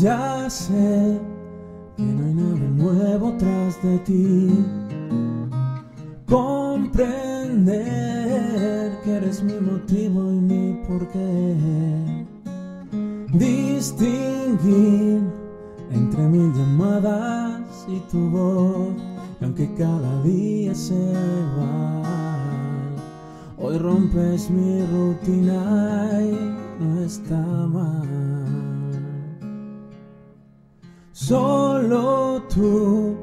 ya sé que no hay nada nuevo tras de ti. Comprender que eres mi motivo y mi porqué. Distinguir entre mis llamadas y tu voz, aunque cada día sea igual, hoy rompes mi rutina y no está mal. Solo tú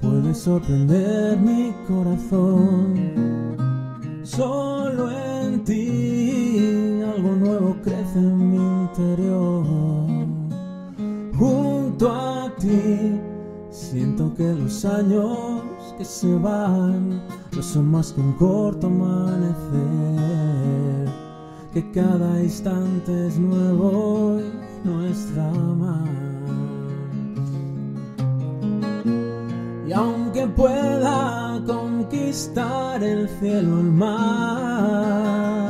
puedes sorprender mi corazón. Solo en ti algo nuevo crece en mi interior. Junto a ti siento que los años que se van no son más que un corto amanecer. Que cada instante es nuevo y no está. Conquistar el cielo, el mar,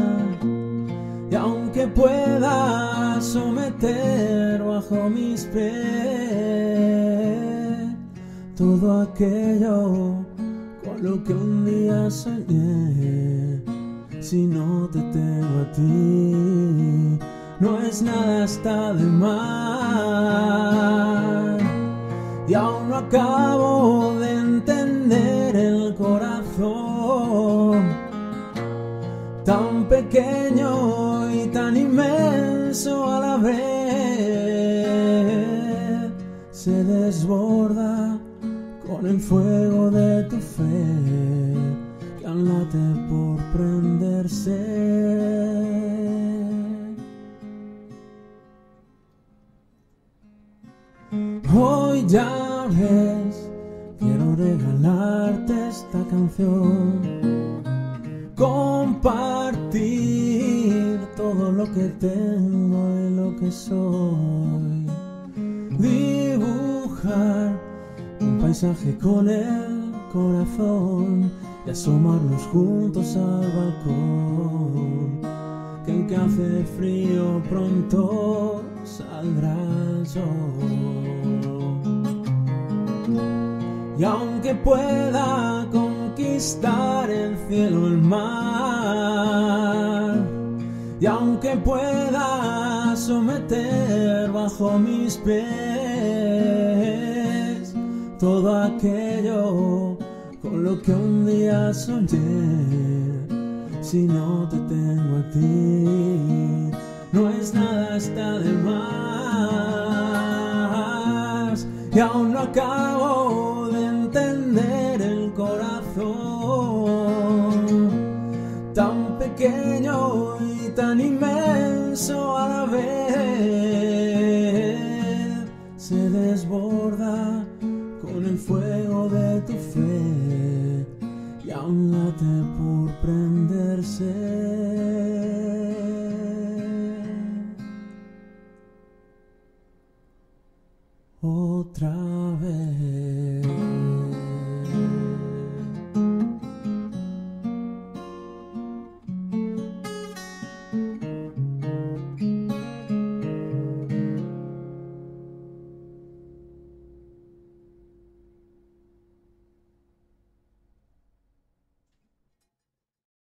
y aunque pueda someter bajo mis pies todo aquello con lo que un día soñé, si no te tengo a ti, no es nada hasta de más. Y aún no acabo de entender el corazón tan pequeño y tan inmenso a la vez se desborda con el fuego de tu fe que aún late por prenderse. Hoy ya ves, que tengo y lo que soy, dibujar un paisaje con el corazón y asomarnos juntos al balcón, que aunque hace frío pronto saldrá el sol. Y aunque pueda conquistar el cielo, el mar, aunque pueda someter bajo mis pies todo aquello con lo que un día soñé, si no te tengo a ti, no es nada hasta de más. Y aún no acabo de entender el corazón, tan pequeño y tan inmenso a la vez, se desborda con el fuego de tu fe y aún late por prenderse. Otra